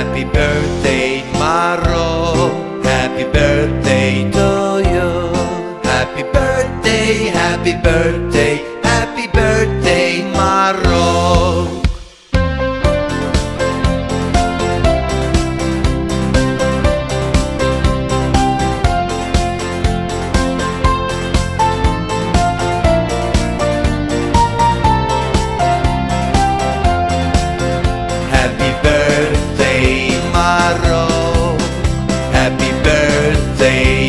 Happy birthday, Maro. Happy birthday to you. Happy birthday, happy birthday. they